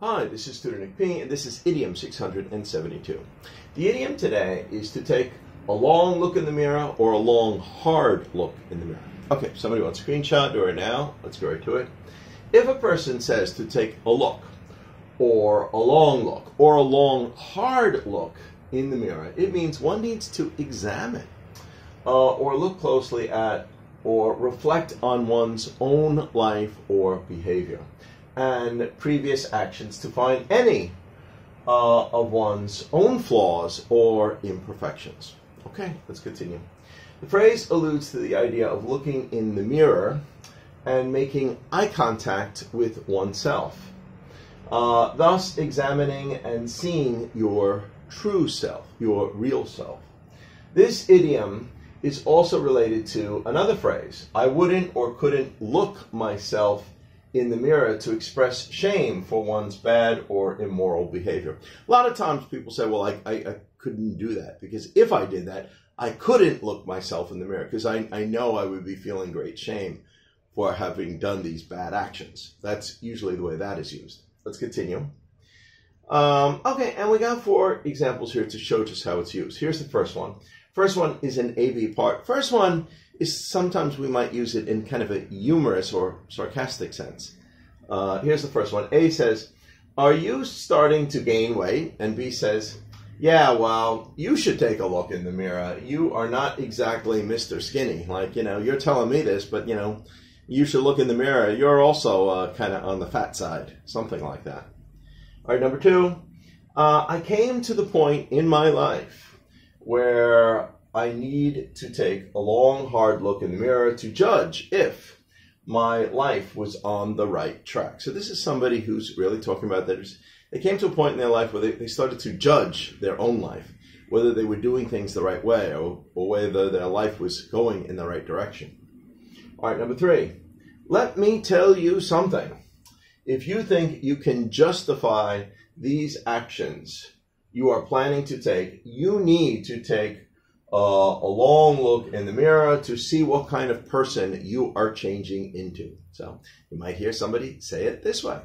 Hi, this is student P, and this is idiom 672. The idiom today is to take a long look in the mirror or a long, hard look in the mirror. Okay, somebody wants a screenshot, do it now. Let's go right to it. If a person says to take a look, or a long look, or a long, hard look in the mirror, it means one needs to examine uh, or look closely at or reflect on one's own life or behavior and previous actions to find any uh, of one's own flaws or imperfections. Okay, let's continue. The phrase alludes to the idea of looking in the mirror and making eye contact with oneself, uh, thus examining and seeing your true self, your real self. This idiom is also related to another phrase I wouldn't or couldn't look myself in the mirror to express shame for one's bad or immoral behavior. A lot of times people say, well, I, I, I couldn't do that because if I did that, I couldn't look myself in the mirror because I, I know I would be feeling great shame for having done these bad actions. That's usually the way that is used. Let's continue. Um, okay, and we got four examples here to show just how it's used. Here's the first one. First one is an AB part. First one is sometimes we might use it in kind of a humorous or sarcastic sense. Uh, here's the first one. A says, Are you starting to gain weight? And B says, Yeah, well, you should take a look in the mirror. You are not exactly Mr. Skinny. Like, you know, you're telling me this, but, you know, you should look in the mirror. You're also uh, kind of on the fat side. Something like that. All right, number two. Uh, I came to the point in my life where I need to take a long, hard look in the mirror to judge if my life was on the right track. So this is somebody who's really talking about that. They came to a point in their life where they, they started to judge their own life, whether they were doing things the right way or, or whether their life was going in the right direction. All right, number three. Let me tell you something. If you think you can justify these actions you are planning to take, you need to take uh, a long look in the mirror to see what kind of person you are changing into. So you might hear somebody say it this way.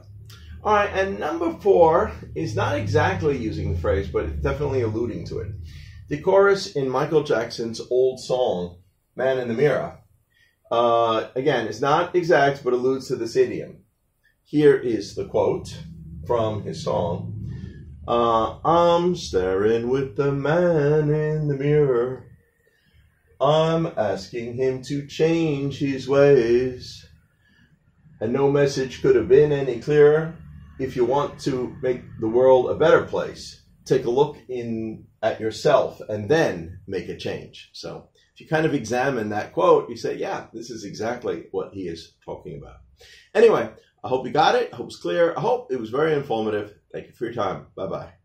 All right, and number four is not exactly using the phrase, but it's definitely alluding to it. The chorus in Michael Jackson's old song, Man in the Mirror, uh, again, is not exact, but alludes to this idiom. Here is the quote from his song uh, I'm staring with the man in the mirror. I'm asking him to change his ways. And no message could have been any clearer. If you want to make the world a better place, take a look in at yourself and then make a change. So if you kind of examine that quote, you say, yeah, this is exactly what he is talking about. Anyway, I hope you got it. I hope it's clear. I hope it was very informative. Thank you for your time. Bye bye.